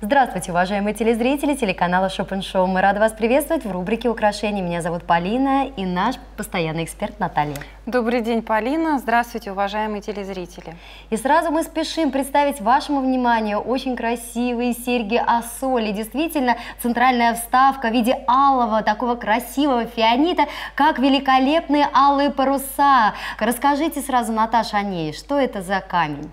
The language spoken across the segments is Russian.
Здравствуйте, уважаемые телезрители телеканала Шопен Шоу. Мы рады вас приветствовать в рубрике «Украшения». Меня зовут Полина и наш постоянный эксперт Наталья. Добрый день, Полина. Здравствуйте, уважаемые телезрители. И сразу мы спешим представить вашему вниманию очень красивые серьги Ассоли. Действительно, центральная вставка в виде алого, такого красивого фианита, как великолепные алые паруса. Расскажите сразу, Наташа, о ней. Что это за камень?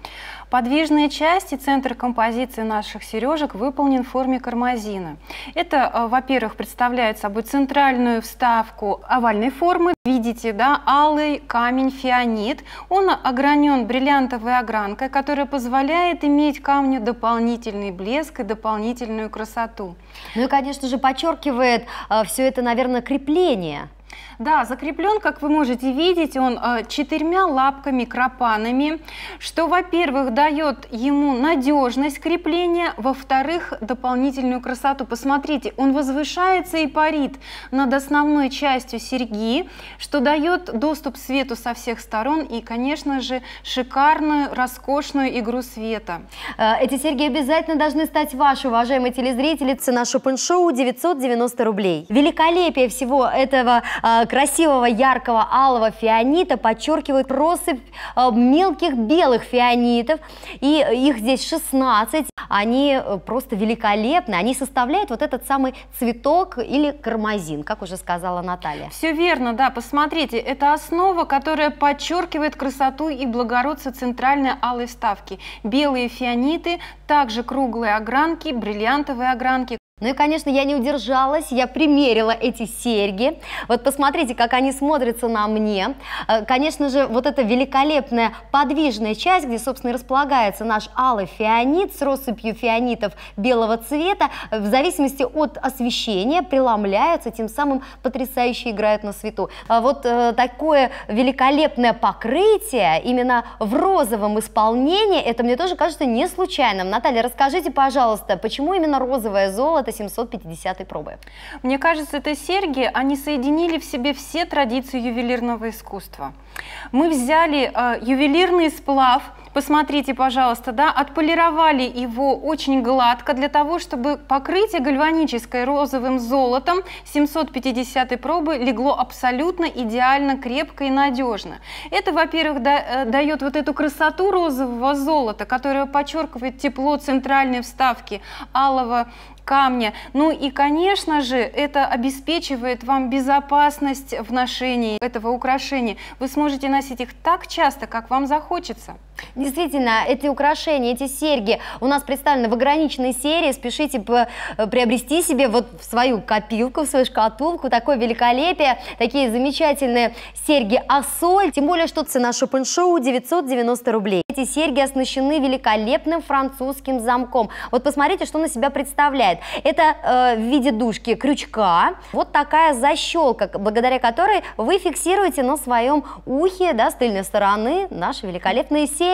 Подвижная часть и центр композиции наших сережек выполнен в форме кармазина. Это, э, во-первых, представляет собой центральную вставку овальной формы. Видите, да, алый камень фианит. Он огранен бриллиантовой огранкой, которая позволяет иметь камню дополнительный блеск и дополнительную красоту. Ну и, конечно же, подчеркивает э, все это, наверное, крепление. Да, закреплен, как вы можете видеть, он э, четырьмя лапками крапанами, что, во-первых, дает ему надежность крепления, во-вторых, дополнительную красоту. Посмотрите, он возвышается и парит над основной частью серьги, что дает доступ свету со всех сторон и, конечно же, шикарную, роскошную игру света. Э, эти серьги обязательно должны стать ваши, уважаемые телезрители. Цена шопен-шоу 990 рублей. Великолепие всего этого красивого яркого алого фианита подчеркивают россыпь э, мелких белых фианитов. И их здесь 16. Они э, просто великолепны. Они составляют вот этот самый цветок или кармазин, как уже сказала Наталья. Все верно, да. Посмотрите, это основа, которая подчеркивает красоту и благородство центральной алой вставки. Белые фианиты, также круглые огранки, бриллиантовые огранки. Ну и, конечно, я не удержалась, я примерила эти серьги. Вот посмотрите, как они смотрятся на мне. Э, конечно же, вот эта великолепная подвижная часть, где, собственно, располагается наш алый фианит с россыпью фианитов белого цвета, э, в зависимости от освещения преломляются, тем самым потрясающе играют на свету. А вот э, такое великолепное покрытие именно в розовом исполнении, это мне тоже кажется не случайным. Наталья, расскажите, пожалуйста, почему именно розовое золото это 750 пробы. Мне кажется, это серьги, они соединили в себе все традиции ювелирного искусства. Мы взяли э, ювелирный сплав, посмотрите, пожалуйста, да, отполировали его очень гладко для того, чтобы покрытие гальваническое розовым золотом 750 пробы легло абсолютно идеально, крепко и надежно. Это, во-первых, да, э, дает вот эту красоту розового золота, которая подчеркивает тепло центральной вставки алого камня. Ну и, конечно же, это обеспечивает вам безопасность в ношении этого украшения. Вы сможете носить их так часто, как вам захочется. Действительно, эти украшения, эти серьги у нас представлены в ограниченной серии. Спешите приобрести себе вот в свою копилку, в свою шкатулку такое великолепие, такие замечательные серьги Ассоль. Тем более, что цена шопен-шоу 990 рублей. Эти серьги оснащены великолепным французским замком. Вот посмотрите, что на себя представляет. Это э, в виде дужки крючка. Вот такая защелка, благодаря которой вы фиксируете на своем ухе, да, с тыльной стороны наши великолепные серьги.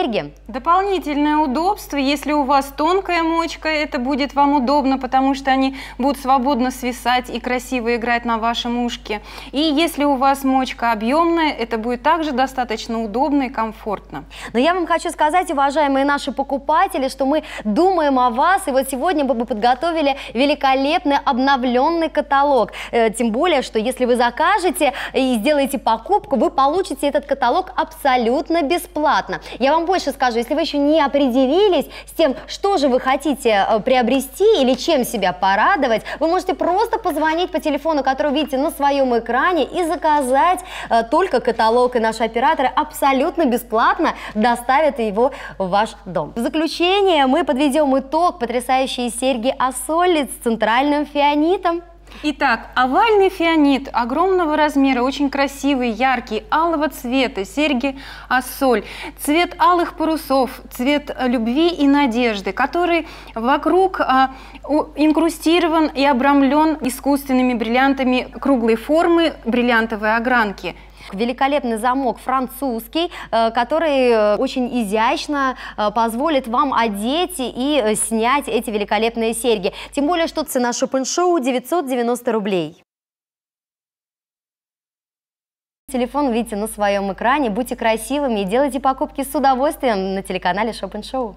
Дополнительное удобство, если у вас тонкая мочка, это будет вам удобно, потому что они будут свободно свисать и красиво играть на вашем ушке. И если у вас мочка объемная, это будет также достаточно удобно и комфортно. Но я вам хочу сказать, уважаемые наши покупатели, что мы думаем о вас, и вот сегодня мы бы подготовили великолепный обновленный каталог. Э, тем более, что если вы закажете и сделаете покупку, вы получите этот каталог абсолютно бесплатно. Я вам больше скажу, если вы еще не определились с тем, что же вы хотите э, приобрести или чем себя порадовать, вы можете просто позвонить по телефону, который видите на своем экране и заказать э, только каталог, и наши операторы абсолютно бесплатно доставят его в ваш дом. В заключение мы подведем итог потрясающие серьги Ассоли с центральным фианитом. Итак, овальный фианит огромного размера, очень красивый, яркий, алого цвета, серьги ассоль, цвет алых парусов, цвет любви и надежды, который вокруг а, инкрустирован и обрамлен искусственными бриллиантами круглой формы бриллиантовой огранки великолепный замок французский, э, который э, очень изящно э, позволит вам одеть и снять эти великолепные серьги. Тем более, что цена шопен-шоу 990 рублей. Телефон видите на своем экране. Будьте красивыми и делайте покупки с удовольствием на телеканале Шопен Шоу.